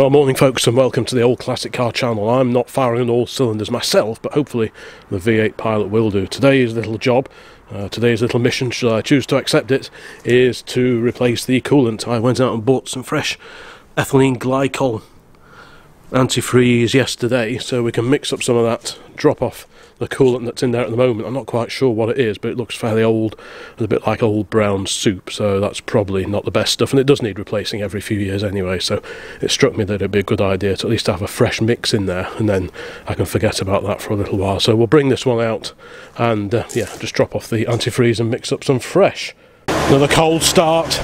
Well, morning folks and welcome to the Old Classic Car channel. I'm not firing on all cylinders myself, but hopefully the V8 Pilot will do. Today's little job, uh, today's little mission, should I choose to accept it, is to replace the coolant. I went out and bought some fresh ethylene glycol antifreeze yesterday, so we can mix up some of that, drop off the coolant that's in there at the moment. I'm not quite sure what it is, but it looks fairly old and a bit like old brown soup, so that's probably not the best stuff. And it does need replacing every few years anyway, so it struck me that it'd be a good idea to at least have a fresh mix in there, and then I can forget about that for a little while. So we'll bring this one out and, uh, yeah, just drop off the antifreeze and mix up some fresh. Another cold start.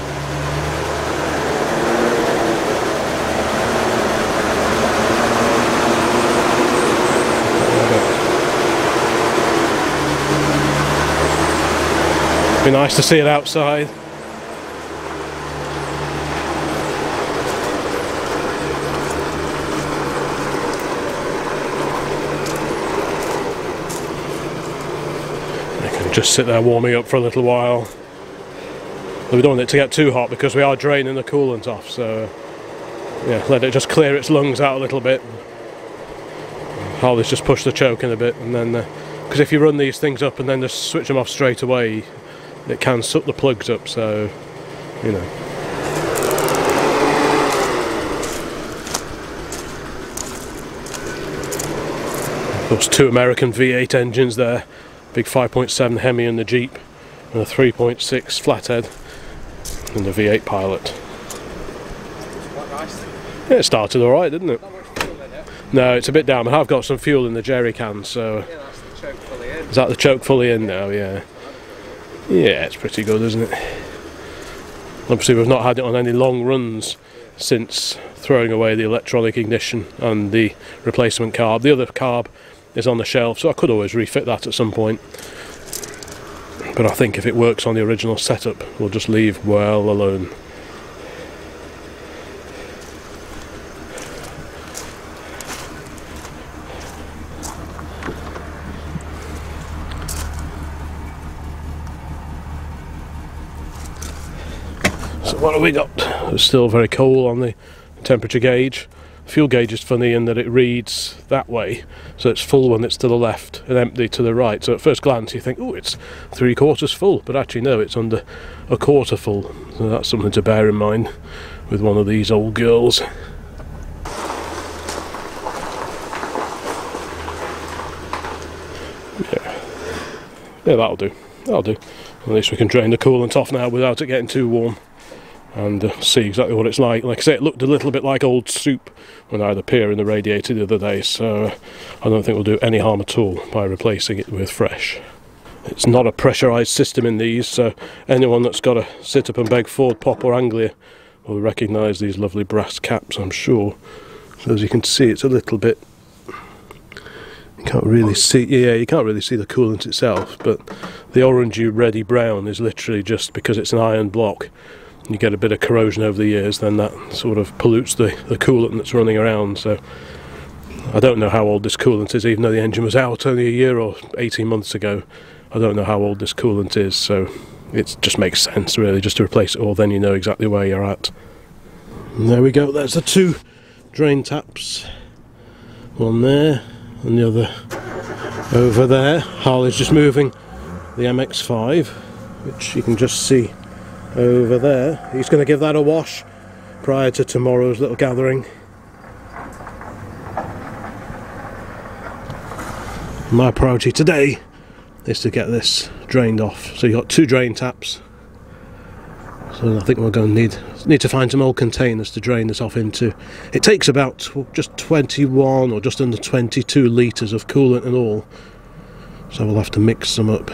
Be nice to see it outside. I can just sit there warming up for a little while. we don't want it to get too hot because we are draining the coolant off, so yeah, let it just clear its lungs out a little bit. Harley's just push the choke in a bit, and then because uh, if you run these things up and then just switch them off straight away, it can suck the plugs up so you know those two American V8 engines there big 5.7 Hemi in the Jeep and a 3.6 flathead in the V8 Pilot yeah, it started alright didn't it? No, it's a bit down, but I've got some fuel in the jerry can, so... Is that the choke fully in now? Yeah. Yeah, it's pretty good, isn't it? Obviously, we've not had it on any long runs since throwing away the electronic ignition and the replacement carb. The other carb is on the shelf, so I could always refit that at some point. But I think if it works on the original setup, we'll just leave well alone. What have we got? It's still very cold on the temperature gauge. Fuel gauge is funny in that it reads that way, so it's full when it's to the left and empty to the right. So at first glance you think, oh, it's three quarters full, but actually no, it's under a quarter full. So that's something to bear in mind with one of these old girls. Yeah, yeah, that'll do. That'll do. At least we can drain the coolant off now without it getting too warm and uh, see exactly what it's like. Like I say, it looked a little bit like old soup when I had a peer in the radiator the other day, so I don't think we'll do any harm at all by replacing it with fresh. It's not a pressurised system in these, so anyone that's got a sit up and beg Ford, Pop or Anglia will recognise these lovely brass caps, I'm sure. So as you can see, it's a little bit you can't really see yeah you can't really see the coolant itself but the orangey reddy brown is literally just because it's an iron block you get a bit of corrosion over the years, then that sort of pollutes the, the coolant that's running around. So I don't know how old this coolant is, even though the engine was out only a year or 18 months ago. I don't know how old this coolant is, so it just makes sense really just to replace it all, then you know exactly where you're at. And there we go, there's the two drain taps. One there, and the other over there. Harley's just moving the MX5, which you can just see over there. He's going to give that a wash prior to tomorrow's little gathering. My priority today is to get this drained off. So you've got two drain taps. So I think we're going to need need to find some old containers to drain this off into. It takes about just 21 or just under 22 litres of coolant and all. So we'll have to mix some up.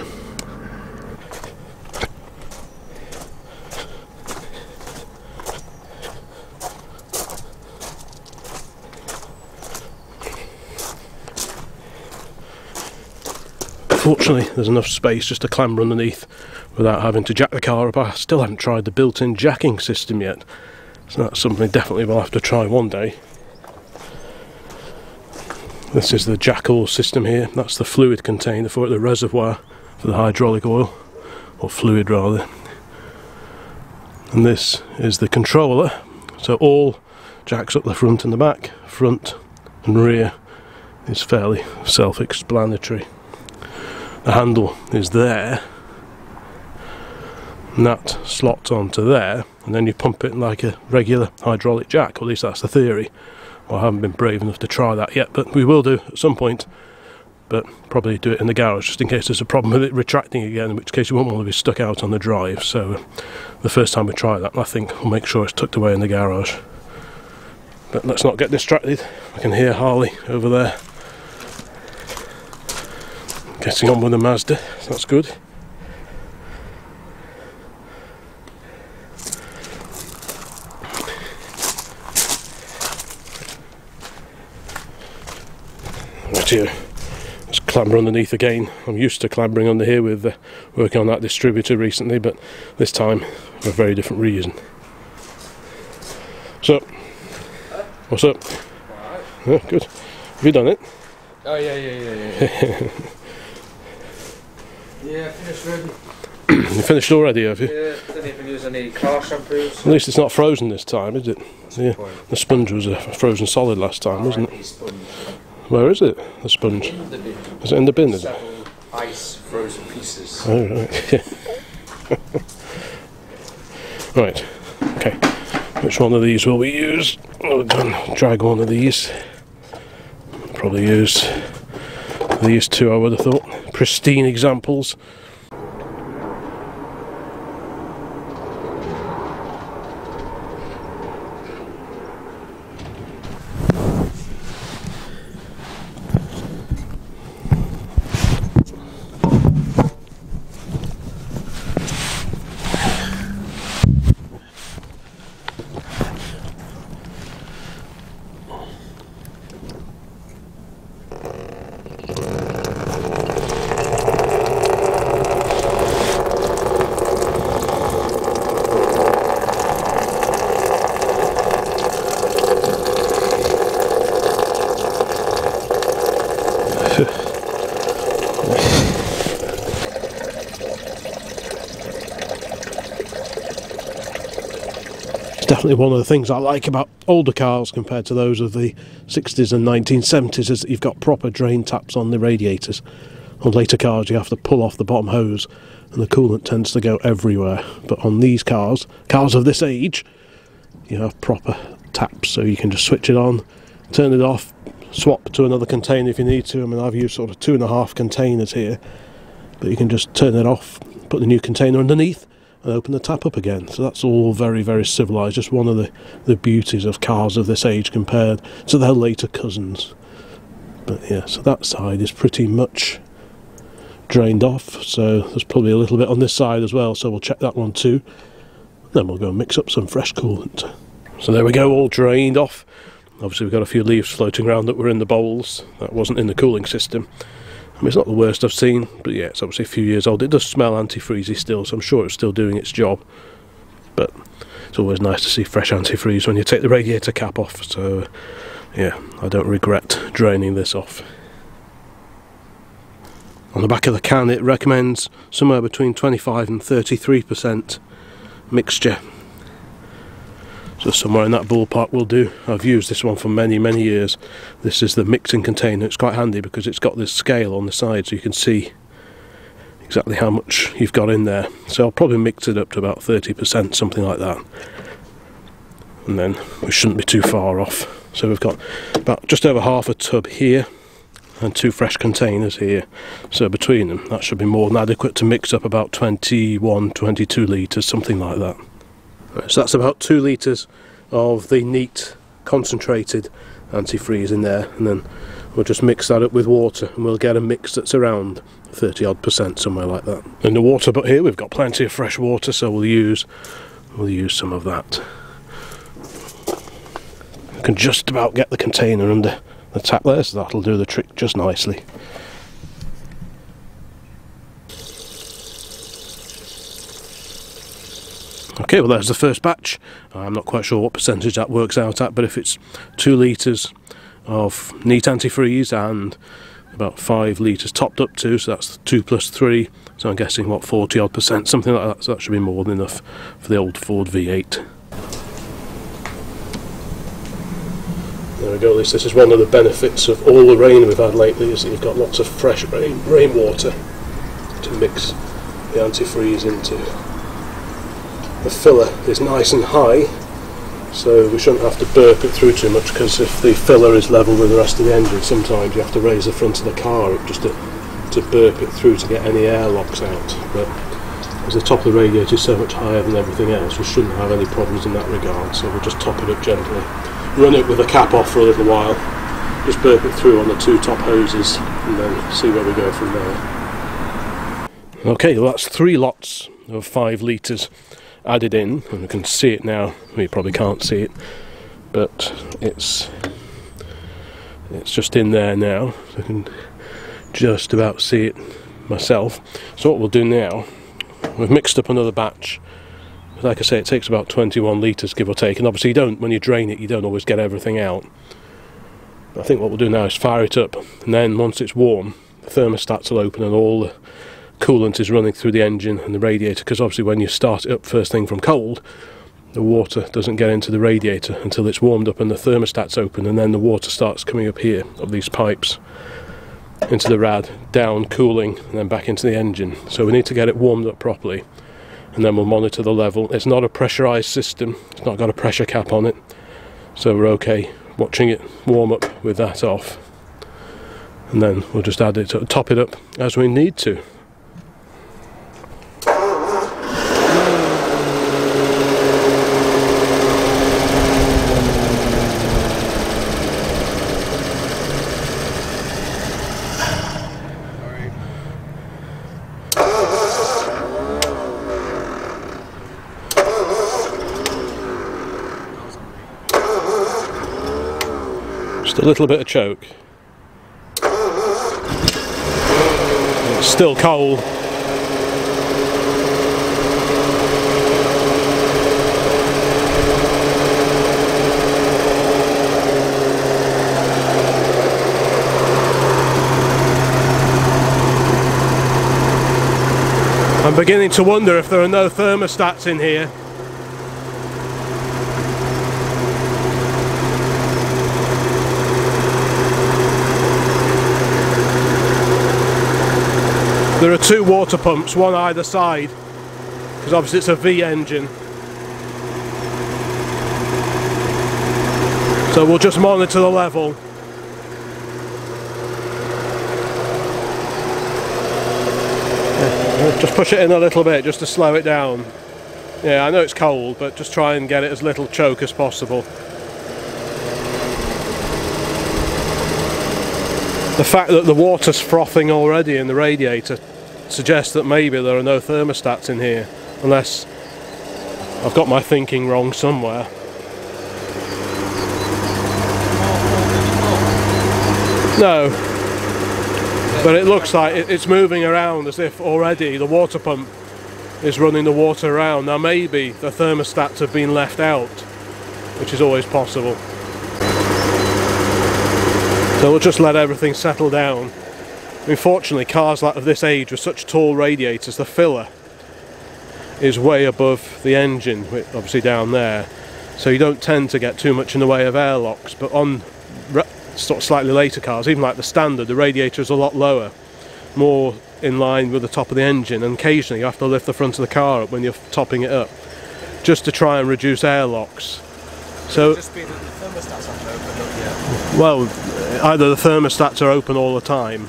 Fortunately, there's enough space just to clamber underneath without having to jack the car up. I still haven't tried the built-in jacking system yet, so that's something definitely we'll have to try one day. This is the jack Jackall system here. That's the fluid container for it, the reservoir for the hydraulic oil, or fluid rather. And this is the controller. So all jacks up the front and the back, front and rear is fairly self-explanatory. The handle is there, and that slots onto there, and then you pump it like a regular hydraulic jack, or at least that's the theory. Well, I haven't been brave enough to try that yet, but we will do at some point. But probably do it in the garage just in case there's a problem with it retracting again, in which case you won't want to be stuck out on the drive. So, the first time we try that, I think we'll make sure it's tucked away in the garage. But let's not get distracted. I can hear Harley over there getting on with the Mazda. That's good. Right here, let's clamber underneath again. I'm used to clambering under here with uh, working on that distributor recently, but this time for a very different reason. So, what's up? Yeah, good. Have you done it? Oh yeah, yeah, yeah, yeah. yeah, finished ready. You finished already, have you? Yeah, didn't even use any car shampoos. At least it's not frozen this time, is it? Yeah. Point. The sponge was a frozen solid last time, wasn't it? Sponge. Where is it? The sponge. The. Is it in the bin? Is it? Several ice frozen pieces. Oh, right. right. Okay. Which one of these will we use? Oh. Drag one of these. Probably use these two. I would have thought pristine examples. Definitely one of the things I like about older cars compared to those of the 60s and 1970s is that you've got proper drain taps on the radiators. On later cars, you have to pull off the bottom hose and the coolant tends to go everywhere. But on these cars, cars of this age, you have proper taps so you can just switch it on, turn it off, swap to another container if you need to. I mean, I've used sort of two and a half containers here, but you can just turn it off, put the new container underneath, and open the tap up again. So that's all very, very civilised. Just one of the, the beauties of cars of this age compared to their later cousins. But yeah, so that side is pretty much drained off. So there's probably a little bit on this side as well. So we'll check that one too. Then we'll go and mix up some fresh coolant. So there we go, all drained off. Obviously, we've got a few leaves floating around that were in the bowls. That wasn't in the cooling system. Mean, it's not the worst I've seen, but yeah, it's obviously a few years old. It does smell antifreezy still, so I'm sure it's still doing its job. But it's always nice to see fresh antifreeze when you take the radiator cap off. So yeah, I don't regret draining this off. On the back of the can, it recommends somewhere between 25 and 33% mixture. So somewhere in that ballpark will do. I've used this one for many, many years. This is the mixing container. It's quite handy because it's got this scale on the side so you can see exactly how much you've got in there. So I'll probably mix it up to about 30%, something like that. And then we shouldn't be too far off. So we've got about just over half a tub here and two fresh containers here. So between them, that should be more than adequate to mix up about 21, 22 litres, something like that. So that's about two litres of the neat concentrated antifreeze in there, and then we'll just mix that up with water, and we'll get a mix that's around 30 odd percent, somewhere like that. In the water, but here we've got plenty of fresh water, so we'll use we'll use some of that. I can just about get the container under the tap there, so that'll do the trick just nicely. Okay, well there's the first batch. Uh, I'm not quite sure what percentage that works out at, but if it's two litres of neat antifreeze and about five litres topped up to, so that's two plus three, so I'm guessing what 40 odd percent, something like that, so that should be more than enough for the old Ford V8. There we go. At least this is one of the benefits of all the rain we've had lately, is that you've got lots of fresh rain rainwater to mix the antifreeze into. The filler is nice and high, so we shouldn't have to burp it through too much because if the filler is level with the rest of the engine, sometimes you have to raise the front of the car up just to, to burp it through to get any airlocks out. But as the top of the radiator is so much higher than everything else, we shouldn't have any problems in that regard. So we'll just top it up gently, run it with the cap off for a little while, just burp it through on the two top hoses, and then see where we go from there. Okay, well that's three lots of five litres added in, and we can see it now. We probably can't see it, but it's it's just in there now. So I can just about see it myself. So what we'll do now We've mixed up another batch. Like I say, it takes about 21 litres, give or take. And obviously, you don't when you drain it, you don't always get everything out. I think what we'll do now is fire it up, and then once it's warm, the thermostats will open and all the coolant is running through the engine and the radiator. Because obviously, when you start it up first thing from cold, the water doesn't get into the radiator until it's warmed up and the thermostat's open, and then the water starts coming up here of these pipes into the rad, down, cooling, and then back into the engine. So we need to get it warmed up properly, and then we'll monitor the level. It's not a pressurized system, it's not got a pressure cap on it, so we're okay watching it warm up with that off. And then we'll just add it, to, top it up as we need to. A little bit of choke. It's still cold. I'm beginning to wonder if there are no thermostats in here. There are two water pumps, one either side, because obviously it's a V engine. So we'll just monitor the level. Just push it in a little bit just to slow it down. Yeah, I know it's cold, but just try and get it as little choke as possible. The fact that the water's frothing already in the radiator suggests that maybe there are no thermostats in here, unless I've got my thinking wrong somewhere. No, but it looks like it's moving around as if already the water pump is running the water around. Now maybe the thermostats have been left out, which is always possible. So we'll just let everything settle down. Unfortunately, cars like of this age with such tall radiators, the filler is way above the engine, obviously down there. So you don't tend to get too much in the way of airlocks. But on sort of slightly later cars, even like the standard, the radiator is a lot lower, more in line with the top of the engine. And occasionally you have to lift the front of the car up when you're topping it up, just to try and reduce airlocks. So, well, either the thermostats are open all the time,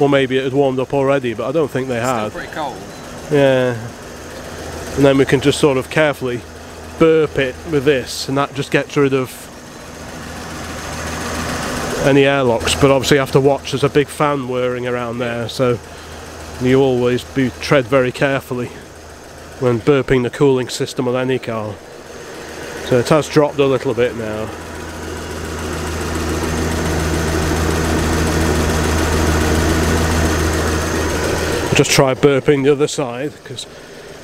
or maybe it had warmed up already, but I don't think they had. pretty cold. Yeah. And then we can just sort of carefully burp it with this, and that just gets rid of any airlocks. But obviously, you have to watch. There's a big fan whirring around there, so you always be tread very carefully when burping the cooling system on any car. So it has dropped a little bit now. Just try burping the other side because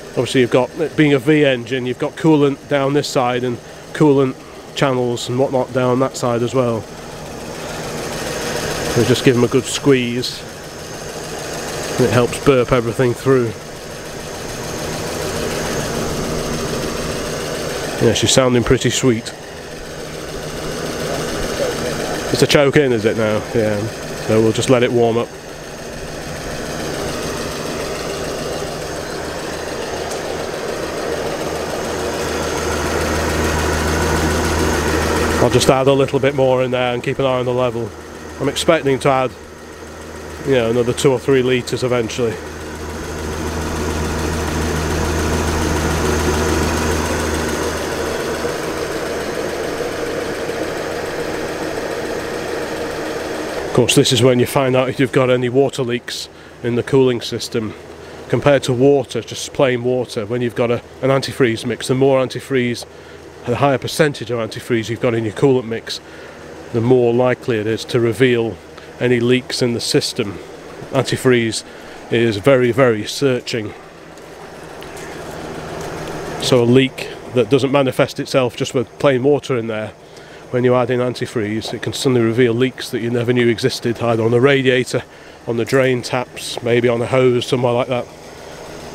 obviously you've got it being a V engine you've got coolant down this side and coolant channels and whatnot down that side as well so just give them a good squeeze and it helps burp everything through yeah she's sounding pretty sweet It's a choke in, is it now? Yeah. So we'll just let it warm up. I'll just add a little bit more in there and keep an eye on the level. I'm expecting to add, you know, another two or three litres eventually. Of course, this is when you find out if you've got any water leaks in the cooling system compared to water, just plain water. When you've got a, an antifreeze mix, the more antifreeze, the higher percentage of antifreeze you've got in your coolant mix, the more likely it is to reveal any leaks in the system. Antifreeze is very, very searching. So a leak that doesn't manifest itself just with plain water in there when you add in antifreeze, it can suddenly reveal leaks that you never knew existed, either on the radiator, on the drain taps, maybe on a hose, somewhere like that.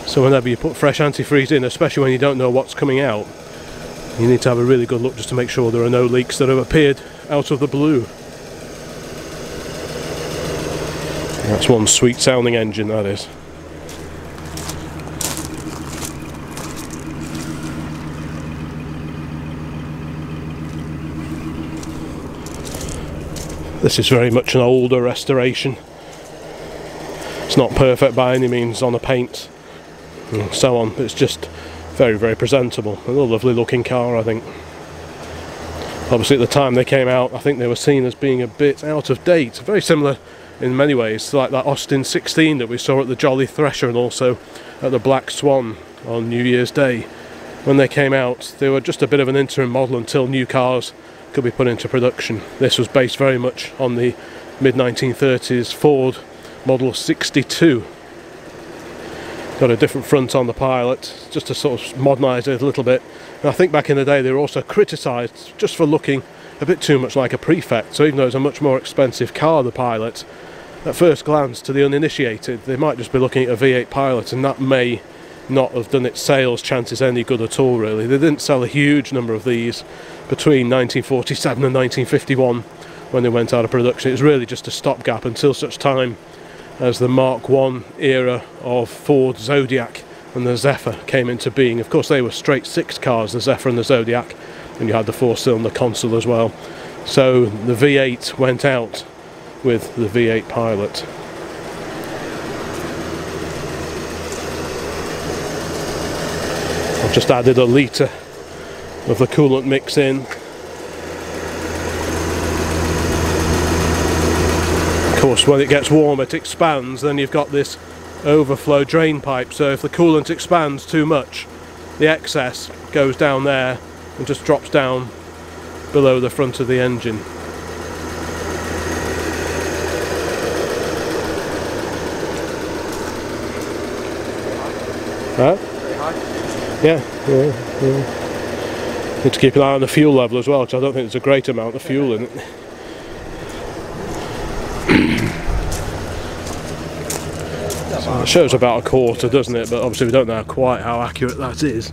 So whenever you put fresh antifreeze in, especially when you don't know what's coming out, you need to have a really good look just to make sure there are no leaks that have appeared out of the blue. That's one sweet sounding engine, that is. This is very much an older restoration. It's not perfect by any means on the paint and so on, it's just very, very presentable. A lovely looking car, I think. Obviously, at the time they came out, I think they were seen as being a bit out of date. Very similar in many ways, like that Austin 16 that we saw at the Jolly Thresher and also at the Black Swan on New Year's Day. When they came out, they were just a bit of an interim model until new cars could be put into production. This was based very much on the mid 1930s Ford Model 62. Got a different front on the Pilot, just to sort of modernise it a little bit. And I think back in the day they were also criticised just for looking a bit too much like a prefect. So even though it's a much more expensive car, the Pilot, at first glance to the uninitiated, they might just be looking at a V8 Pilot, and that may not have done its sales chances any good at all. Really, they didn't sell a huge number of these between 1947 and 1951 when they went out of production. It was really just a stopgap until such time as the Mark 1 era of Ford Zodiac and the Zephyr came into being. Of course, they were straight six cars, the Zephyr and the Zodiac, and you had the four cylinder Consul as well. So the V8 went out with the V8 Pilot. I've just added a litre of the coolant mix in. Of course, when it gets warm, it expands, then you've got this overflow drain pipe. So if the coolant expands too much, the excess goes down there and just drops down below the front of the engine. Huh? Yeah, yeah, yeah. Need to keep an eye on the fuel level as well, because I don't think there's a great amount of fuel in it. It shows about a quarter, doesn't it? But obviously we don't know quite how accurate that is.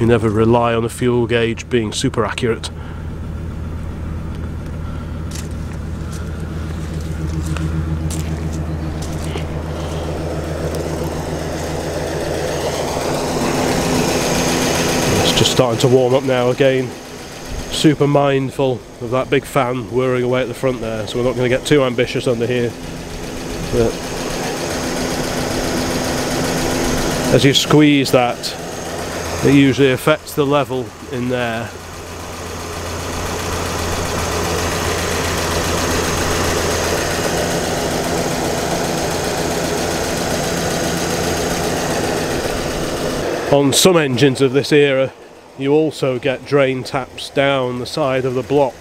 You never rely on the fuel gauge being super accurate. It's just starting to warm up now again. Super mindful of that big fan whirring away at the front there, so we're not going to get too ambitious under here. But as you squeeze that, it usually affects the level in there. On some engines of this era, you also get drain taps down the side of the block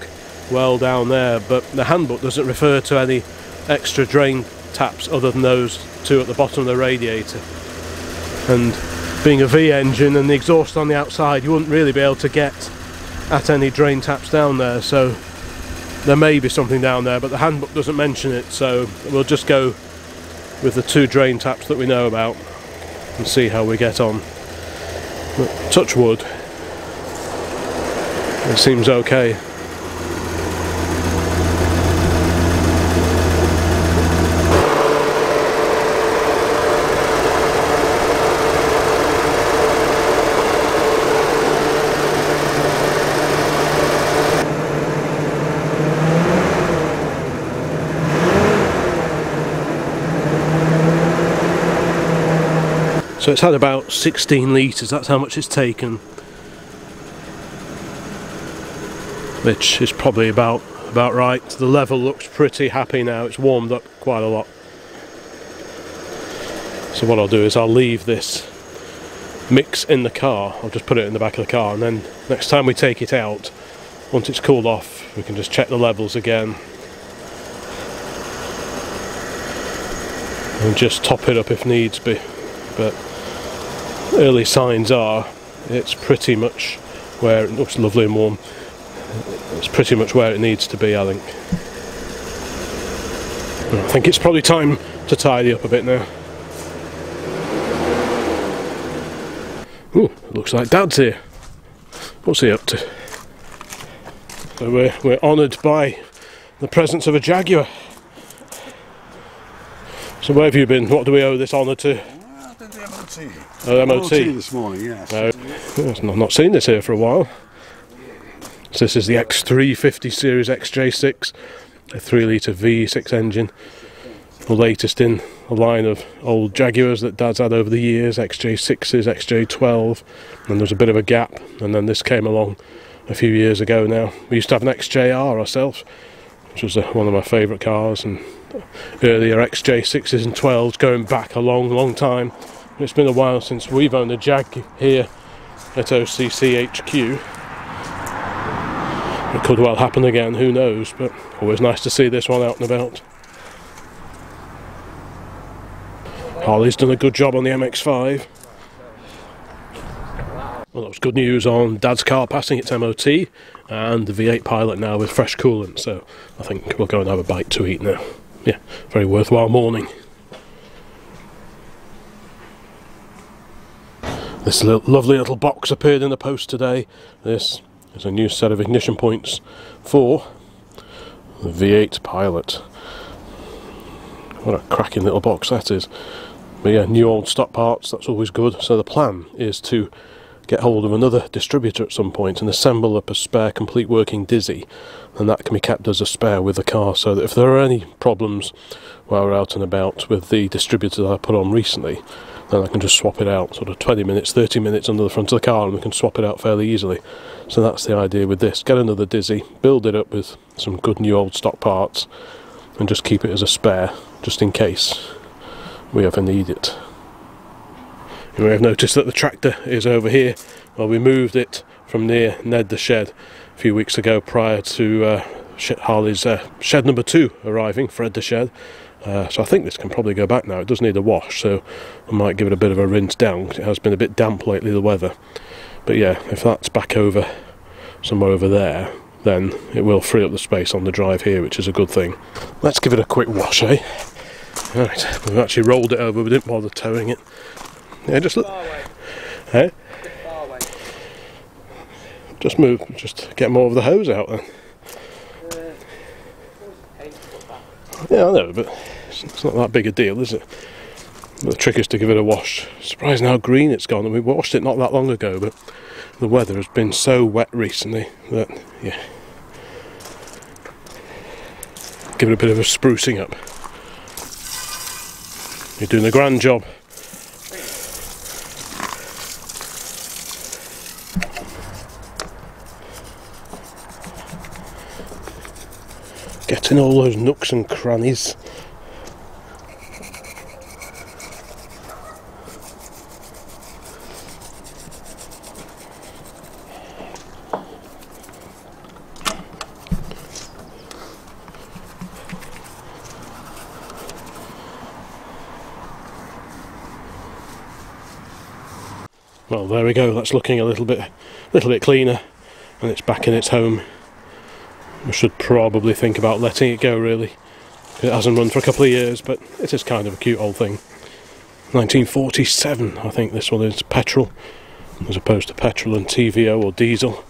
well down there but the handbook doesn't refer to any extra drain taps other than those two at the bottom of the radiator and being a V engine and the exhaust on the outside you wouldn't really be able to get at any drain taps down there. So there may be something down there but the handbook doesn't mention it. So we'll just go with the two drain taps that we know about and see how we get on. But touch wood. It seems okay. So it's had about 16 litres, that's how much it's taken. Which is probably about about right. The level looks pretty happy now, it's warmed up quite a lot. So what I'll do is I'll leave this mix in the car, I'll just put it in the back of the car and then next time we take it out, once it's cooled off, we can just check the levels again and just top it up if needs be. But early signs are it's pretty much where it looks lovely and warm. It's pretty much where it needs to be, I think. I think it's probably time to tidy up a bit now. Ooh, looks like Dad's here. What's he up to? So we're, we're honoured by the presence of a Jaguar. So where have you been? What do we owe this honour to? Well, to MOT. Oh, MOT. this morning, yes. No, yes, I've not seen this here for a while. So this is the X350 Series XJ6, a 3 litre V6 engine, the latest in a line of old Jaguars that Dad's had over the years, XJ6s, XJ12, and there's a bit of a gap, and then this came along a few years ago now. We used to have an XJR ourselves, which was uh, one of my favourite cars, and earlier XJ6s and 12s going back a long, long time. It's been a while since we've owned a Jag here at OCC HQ. It could well happen again, who knows, but always nice to see this one out and about. Harley's done a good job on the MX5. Well, that was good news on Dad's car passing its MOT and the V8 Pilot now with fresh coolant, so I think we'll go and have a bite to eat now. Yeah, very worthwhile morning. This li- lovely little box appeared in the post today. This is a new set of ignition points for the V8 Pilot. What a cracking little box that is. But yeah, new old stock parts, that's always good. So the plan is to get hold of another distributor at some point and assemble up a spare complete working Dizzy and that can be kept as a spare with the car so that if there are any problems while we're out and about with the distributor that I put on recently then I can just swap it out sort of 20 minutes 30 minutes under the front of the car and we can swap it out fairly easily so that's the idea with this get another Dizzy build it up with some good new old stock parts and just keep it as a spare just in case we ever need it you may have noticed that the tractor is over here. Well, we moved it from near Ned the shed a few weeks ago prior to uh, Harley's uh, shed number two arriving, Fred the shed. Uh, so I think this can probably go back now. It does need a wash, so I might give it a bit of a rinse down. It has been a bit damp lately, the weather. But yeah, if that's back over somewhere over there, then it will free up the space on the drive here, which is a good thing. Let's give it a quick wash, eh? Right, we've actually rolled it over, we didn't bother towing it. Yeah, just look. Hey? Just move, just get more of the hose out then. Yeah, I know, but it's, not that big a deal, is it? The trick is to give it a wash. Surprising how green it's gone. We washed it not that long ago, but the weather has been so wet recently that, yeah. Give it a bit of a sprucing up. You're doing a grand job. Getting all those nooks and crannies. Well, there we go. That's looking a little bit, little bit cleaner, and it's back in its home. Should probably think about letting it go. Really, it hasn't run for a couple of years, but it is kind of a cute old thing. 1947, I think this one is petrol, as opposed to petrol and TVO or diesel.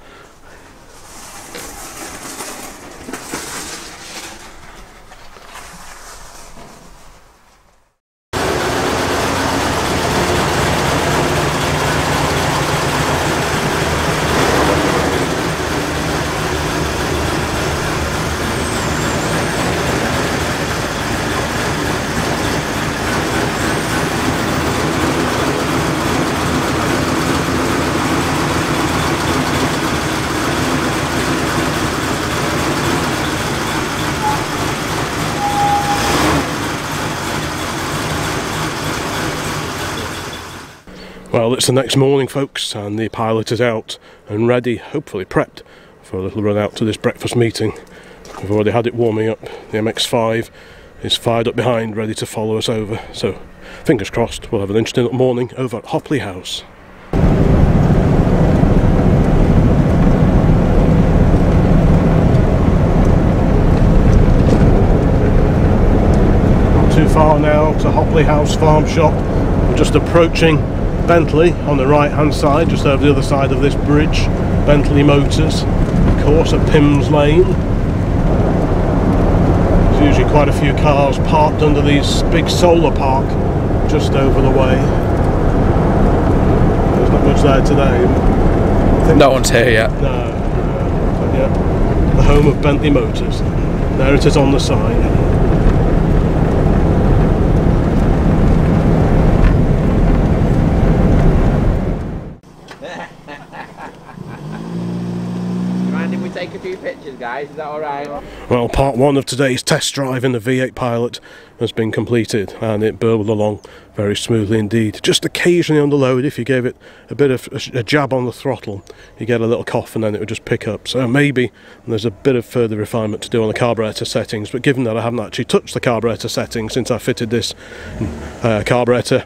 It's the next morning, folks, and the pilot is out and ready, hopefully prepped for a little run out to this breakfast meeting. We've already had it warming up. The MX5 is fired up behind, ready to follow us over. So, fingers crossed, we'll have an interesting morning over at Hopley House. Not too far now to Hopley House Farm Shop. We're just approaching Bentley on the right hand side, just over the other side of this bridge. Bentley Motors, of course, at Pyms Lane. There's usually quite a few cars parked under these big solar park just over the way. There's not much there today. No one's here yet. no, no. But yeah, the home of Bentley Motors. There it is on the sign. Mind if we take a few pictures, guys? Is that alright? Well, part one of today's test drive in the V8 Pilot has been completed and it burbled along very smoothly indeed. Just occasionally on the load, if you gave it a bit of a, jab on the throttle, you get a little cough and then it would just pick up. So maybe there's a bit of further refinement to do on the carburetor settings, but given that I haven't actually touched the carburetor settings since I fitted this uh, carburetor,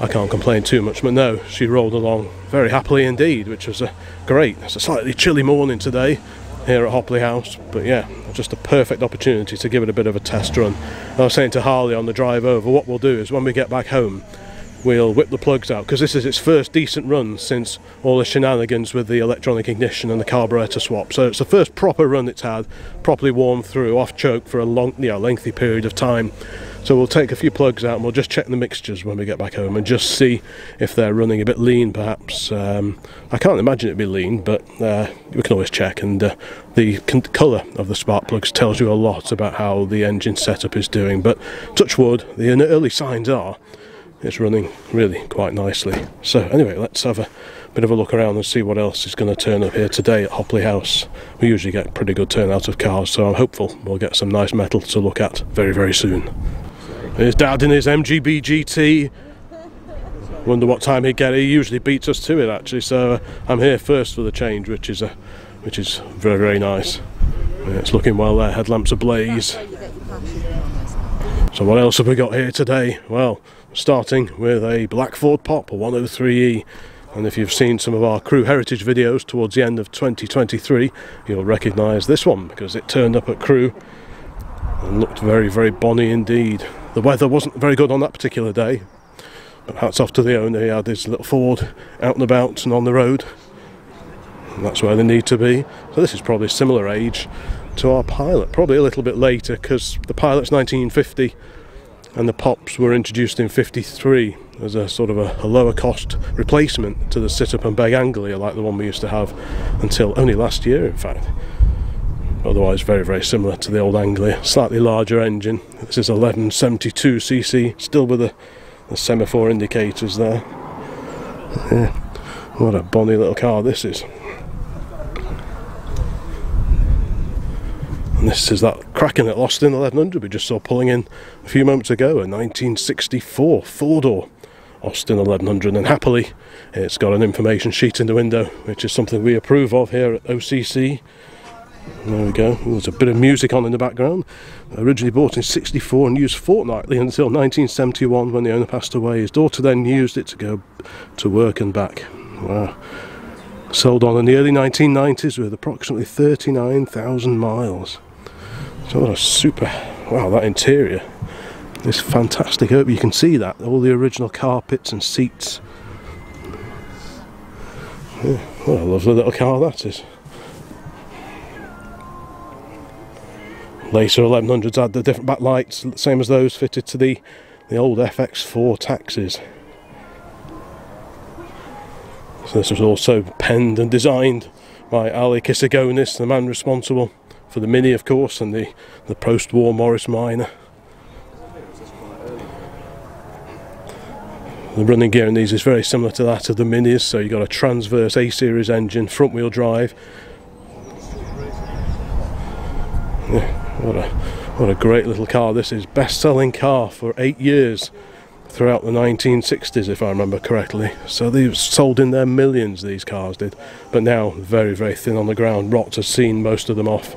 I can't complain too much, but no, she rolled along very happily indeed, which was uh, great. It's a slightly chilly morning today here at Hopley House, but yeah, just a perfect opportunity to give it a bit of a test run. I was saying to Harley on the drive over, what we'll do is when we get back home, we'll whip the plugs out because this is its first decent run since all the shenanigans with the electronic ignition and the carburetor swap. So it's the first proper run it's had, properly warmed through, off choke for a long, you know, lengthy period of time. So we'll take a few plugs out and we'll just check the mixtures when we get back home and just see if they're running a bit lean perhaps. Um, I can't imagine it'd be lean, but uh, we can always check. And uh, the colour of the spark plugs tells you a lot about how the engine setup is doing. But touch wood, the early signs are it's running really quite nicely. So anyway, let's have a bit of a look around and see what else is going to turn up here today at Hopley House. We usually get pretty good turnout of cars, so I'm hopeful we'll get some nice metal to look at very, very soon. There's Dad in his MGB GT. Wonder what time he'd get. He usually beats us to it actually, so uh, I'm here first for the change, which is a, which is very, very nice. It's looking well there. Headlamps ablaze. So what else have we got here today? Well, starting with a black Ford Pop, a 103E. And if you've seen some of our Crewe heritage videos towards the end of 2023, you'll recognise this one because it turned up at Crewe and looked very, very bonny indeed. The weather wasn't very good on that particular day, but hats off to the owner. He had his little Ford out and about and on the road. And that's where they need to be. So this is probably similar age to our pilot, probably a little bit later because the pilot's 1950 and the pops were introduced in 53 as a sort of a, a lower cost replacement to the sit up and beg Anglia like the one we used to have until only last year in fact. Otherwise very very similar to the old Anglia. Slightly larger engine. This is 1172cc still with the, the semaphore indicators there. Yeah. what a bonny little car this is And this is that cracking that Austin 1100 we just saw pulling in a few moments ago, a 1964 four door Austin 1100. And happily, it's got an information sheet in the window, which is something we approve of here at OCC. There we go. There's a bit of music on in the background. Originally bought in 64 and used fortnightly until 1971 when the owner passed away. His daughter then used it to go to work and back. Wow. Sold on in the early 1990s with approximately 39,000 miles. So what a super, wow, that interior is fantastic. I hope you can see that, all the original carpets and seats. Yeah, what a lovely little car that is. Later 1100s had the different backlights, same as those fitted to the, the old FX4 taxis. So this was also penned and designed by Alec Issigonis, the man responsible for the Mini, of course, and the, the post-war Morris Minor. The running gear in these is very similar to that of the Minis, so you've got a transverse A-series engine, front-wheel drive. Yeah, what a what a great little car this is. Best-selling car for eight years throughout the 1960s, if I remember correctly. So they sold in their millions, these cars did. But now, very, very thin on the ground. Rot has seen most of them off.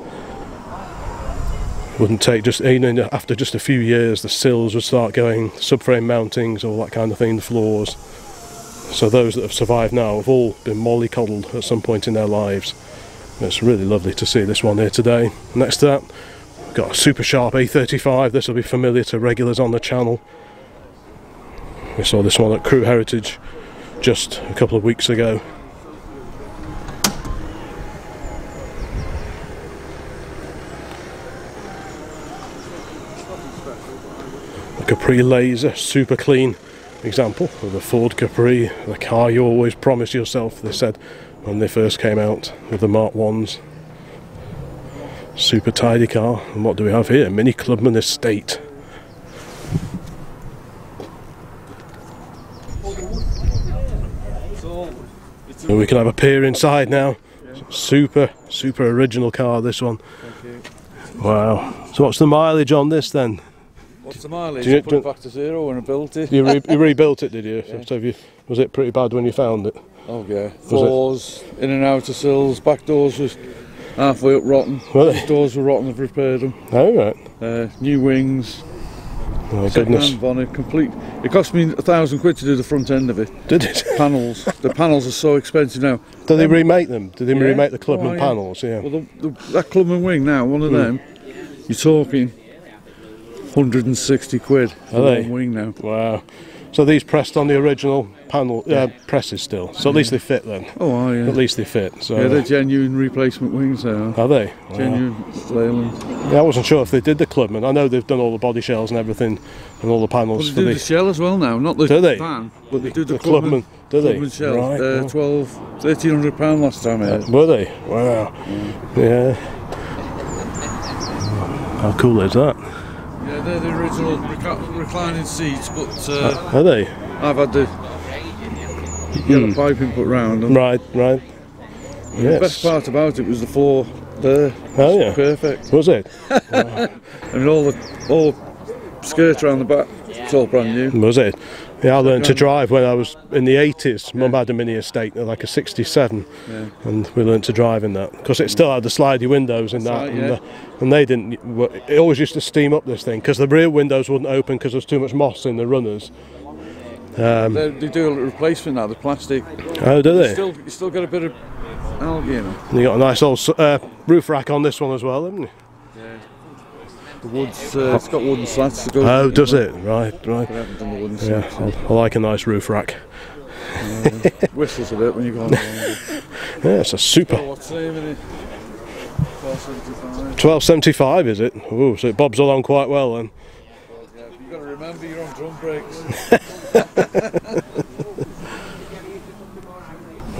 Wouldn't take just know, after just a few years, the sills would start going, subframe mountings, all that kind of thing, the floors. So those that have survived now have all been mollycoddled at some point in their lives. It's really lovely to see this one here today. Next to that, we've got a super sharp A35. This will be familiar to regulars on the channel. We saw this one at Crewe Heritage just a couple of weeks ago. Capri Laser, super clean example of the Ford Capri, the car you always promised yourself, they said when they first came out with the Mark 1s. Super tidy car. And what do we have here? Mini Clubman Estate. We can have a peer inside now. Super, super original car, this one. Wow. So, what's the mileage on this then? What's the mileage? Do you- I put it back to zero when I built it. You, re- you rebuilt it, did you? So, have you? Was it pretty bad when you found it? Oh yeah. Floors, in and out of sills, back doors was halfway up rotten. They? Doors were rotten, I've repaired them. Oh, right. Uh, new wings, Oh, goodness. bonnet, complete. It cost me a thousand quid to do the front end of it. Did it? Panels, the panels are so expensive now. Did they Um, remake them? Did they yeah. remake the Clubman Oh, yeah. panels? Yeah. Well, the, the, that Clubman wing now, one of Hmm. them, you're talking 160 quid for they? one wing now. Wow. So these pressed on the original panel uh, presses still. So at least they fit then. Oh, yeah. At least they fit. So Yeah, they're genuine replacement wings now. are they? Wow. Genuine Leyland. Yeah, I wasn't sure if they did the Clubman. I know they've done all the body shells and everything, and all the Well, panels they for do the, the shell as well now, not the Do they? van, but they do the, the Clubman. Do they? Clubman shell. Right. uh, wow. 12, 1300 pound last time. Were they? Wow. Yeah. How cool is that? Yeah, they're the original reca- reclining seats, but uh, Are they? I've had the yellow piping put round them. Right, right. The best part about it was the floor there. Oh yeah. Perfect. Was it? I mean, all the all skirt around the back, it's all brand new. Was it? Yeah, I learned to drive when I was in the 80s. Mum had a mini estate, like a 67, Yeah. and we learned to drive in that because it still had the slidey windows in that, right, and, yeah. uh, and they didn't. It always used to steam up this thing because the rear windows wouldn't open because there's too much moss in the runners. Um, They, they do a replacement now, the plastic. oh, do they? Still, you still got a bit of algae in. And you got a nice old uh, roof rack on this one as well, haven't you? The wood's, uh, it's got wooden slats to go. Oh, with does it? Right, right. I haven't done the wooden Yeah, slats. I, I like a nice roof rack. Whistles a bit when you go on. Yeah, it's a super. Oh, what's the name of it? 1275. 1275 is it? Ooh, so it bobs along quite well then. Yeah, you got to remember you're on drum brakes.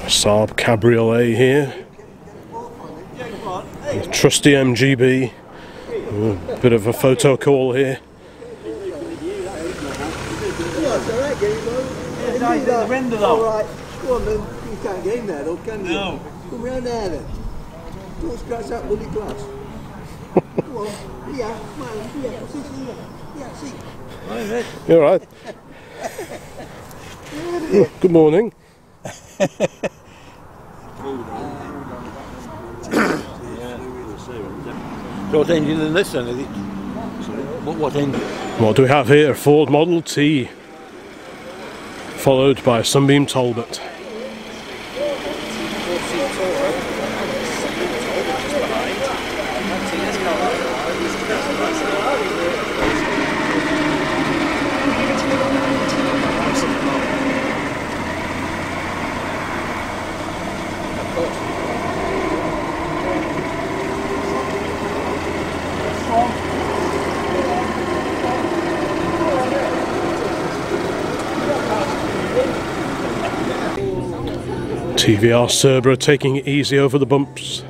Saab Cabriolet here. Trusty MGB. Ooh, bit of a photo call here. Alright, go on. You can't can you? No. Come round. Don't scratch that bloody glass. Come on. Yeah, yeah. Yeah, alright? Good morning. What engine in this then? What, what engine? What do we have here? Ford Model T. Followed by Sunbeam Talbot. TVR Cerbera taking it easy over the bumps.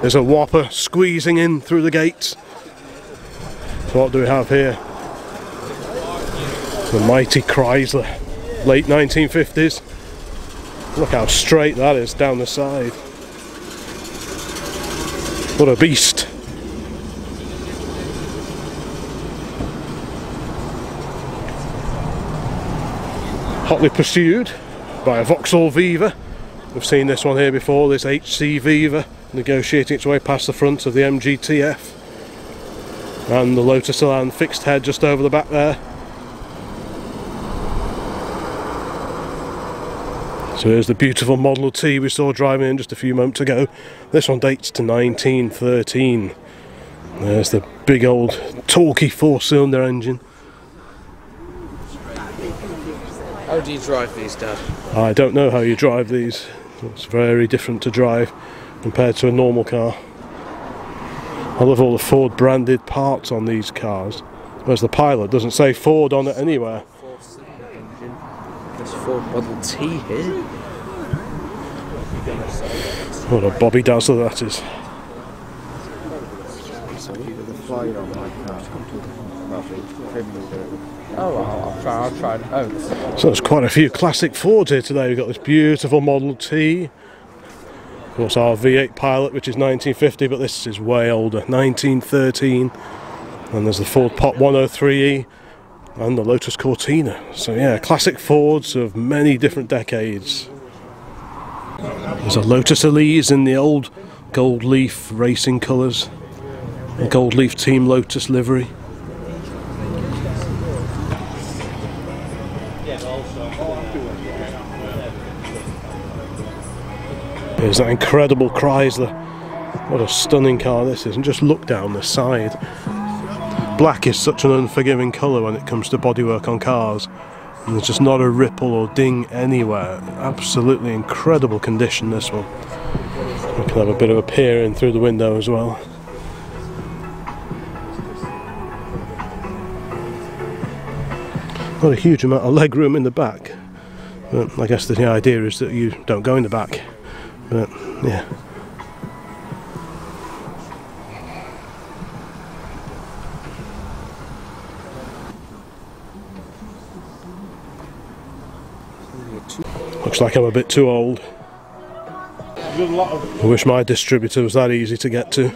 There's a whopper squeezing in through the gates. So what do we have here? The mighty Chrysler, late 1950s. Look how straight that is down the side. What a beast. Hotly pursued by a Vauxhall Viva. We've seen this one here before, this HC Viva negotiating its way past the front of the MGTF. And the Lotus Elan fixed head just over the back there. So here's the beautiful Model T we saw driving in just a few moments ago. This one dates to 1913. There's the big old talky four-cylinder engine. How do you drive these, Dad? I don't know how you drive these. It's very different to drive compared to a normal car. I love all the Ford branded parts on these cars. Whereas the Pilot doesn't say Ford on it anywhere. This Ford Model T here. What a Bobby Dazzler that is. Oh, I'll try. I'll try. Oh, So there's quite a few classic Fords here today. We've got this beautiful Model T. Course, our V8 Pilot, which is 1950, but this is way older, 1913. And there's the Ford Pop 103E and the Lotus Cortina. So yeah, classic Fords of many different decades. There's a Lotus Elise in the old gold leaf racing colours. Gold leaf Team Lotus livery. There's that incredible Chrysler. What a stunning car this is. And just look down the side. Black is such an unforgiving colour when it comes to bodywork on cars. And there's just not a ripple or ding anywhere. Absolutely incredible condition this one. We can have a bit of a peer in through the window as well. Not a huge amount of leg room in the back. But I guess the idea is that you don't go in the back. But yeah. Looks like I'm a bit too old. I wish my distributor was that easy to get to.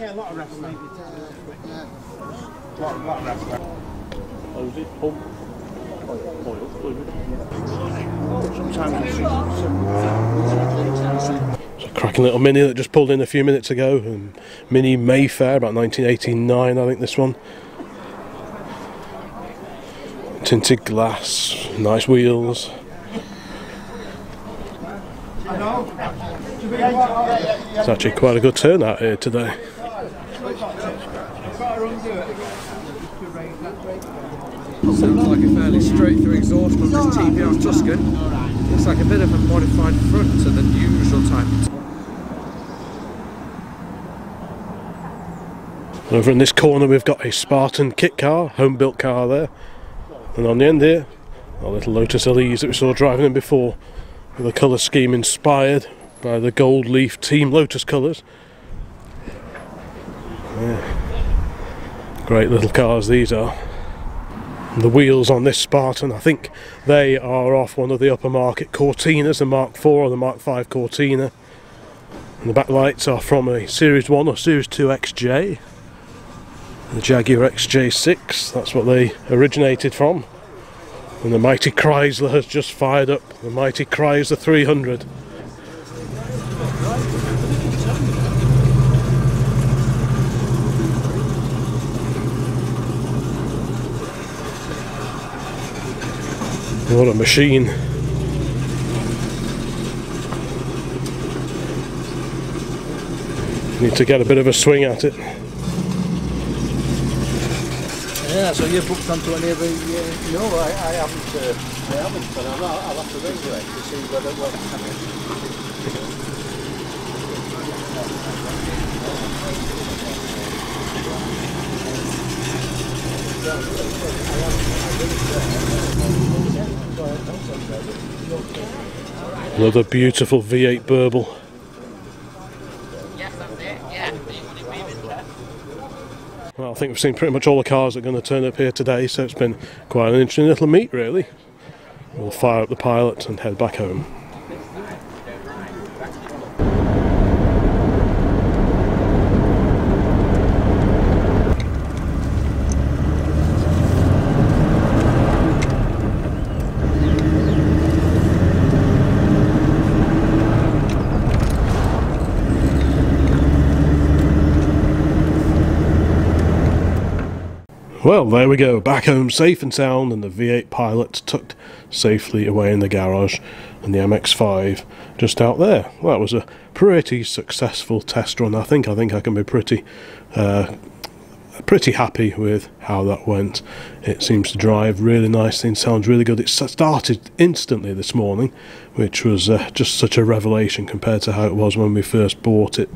A cracking little Mini that just pulled in a few minutes ago. Um, Mini Mayfair, about 1989, I think this one. Tinted glass, nice wheels. It's actually quite a good turnout here today. sounds like a fairly straight through exhaust on this TVR Tuscan. Looks like a bit of a modified front to the usual type. Over in this corner we've got a Spartan kit car, home built car there. And on the end here, a little Lotus Elise that we saw driving in before, with a colour scheme inspired by the gold leaf Team Lotus colours. Yeah. Great little cars these are. And the wheels on this Spartan, I think they are off one of the upper market Cortinas, the Mark IV or the Mark V Cortina. And the back lights are from a Series 1 or Series 2 XJ. The Jaguar XJ6, that's what they originated from. And the mighty Chrysler has just fired up, the mighty Chrysler 300. What a machine. Need to get a bit of a swing at it. Yeah, so you booked onto any of the. Uh, No, I, I haven't, uh, I haven't, but I'll, I'll have to ring you to see whether what. Another beautiful V8 Burble. Well, I think we've seen pretty much all the cars that are going to turn up here today, so it's been quite an interesting little meet, really. We'll fire up the pilot and head back home. Well, there we go, back home safe and sound, and the V8 Pilot tucked safely away in the garage, and the MX5 just out there. Well, that was a pretty successful test run. I think. I think I can be pretty, uh, pretty happy with how that went. It seems to drive really nicely and sounds really good. It started instantly this morning, which was uh, just such a revelation compared to how it was when we first bought it.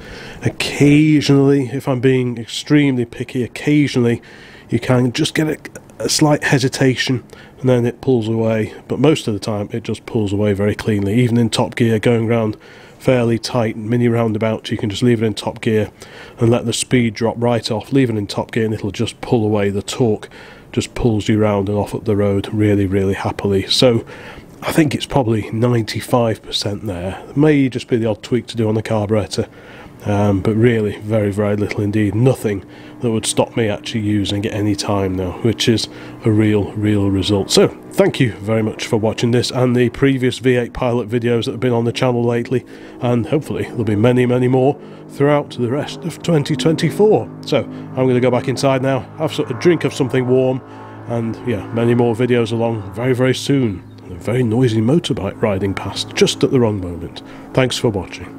Occasionally, if I'm being extremely picky, occasionally you can just get a, a slight hesitation and then it pulls away. But most of the time, it just pulls away very cleanly. Even in top gear, going round fairly tight mini roundabouts, you can just leave it in top gear and let the speed drop right off. Leave it in top gear and it'll just pull away. The torque just pulls you round and off up the road really, really happily. So I think it's probably 95% there. May just be the odd tweak to do on the carburetor. Um, but really, very, very little indeed. Nothing that would stop me actually using it any time now, which is a real, real result. So, thank you very much for watching this and the previous V8 pilot videos that have been on the channel lately, and hopefully there'll be many, many more throughout the rest of 2024. So, I'm going to go back inside now, have a drink of something warm, and yeah, many more videos along very, very soon. A very noisy motorbike riding past just at the wrong moment. Thanks for watching.